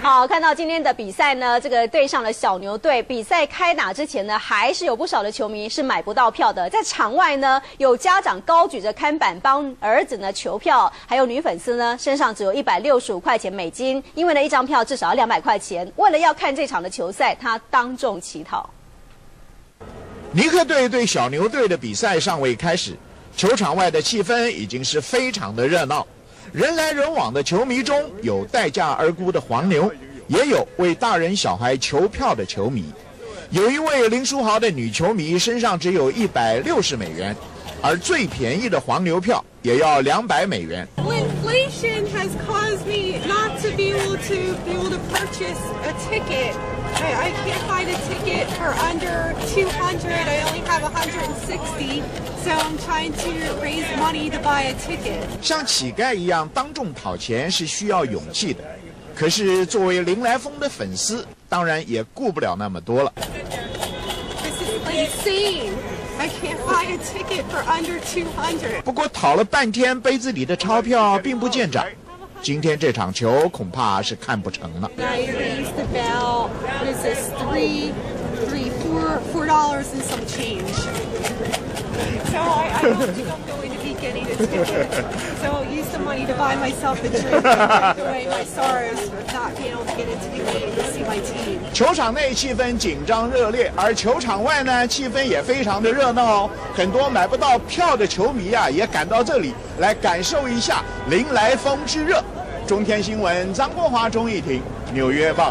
好，看到今天的比赛呢，这个对上了小牛队。比赛开打之前呢，还是有不少的球迷是买不到票的。在场外呢，有家长高举着看板帮儿子呢求票，还有女粉丝呢身上只有一百六十五块钱美金，因为呢一张票至少要两百块钱。为了要看这场的球赛，他当众乞讨。尼克队对小牛队的比赛尚未开始，球场外的气氛已经是非常的热闹。人来人往的球迷中有待价而沽的黄牛，也有为大人小孩求票的球迷。有一位林书豪的女球迷身上只有一百六十美元，而最便宜的黄牛票也要两百美元。Inflation has caused me not to be able to be able to purchase a ticket. I, I can't find a ticket for under 200. I only have 160. So I'm trying to raise money to buy a ticket. 像乞丐一样当众讨钱是需要勇气的，可是作为林来疯的粉丝，当然也顾不了那么多了。This is insane. I can't buy a ticket for under 200. 不过讨了半天，杯子里的钞票并不见涨。今天这场球恐怕是看不成了。Four, four dollars and some change. So I, I don't think I'm going to be getting a ticket. So I'll use the money to buy myself a drink and take away my sorrows of not being able to get into the game to see my team. 球场内气氛紧张热烈，而球场外呢，气氛也非常的热闹哦。很多买不到票的球迷啊，也赶到这里来感受一下林来风之热。中天新闻张国华、钟义婷，纽约报道。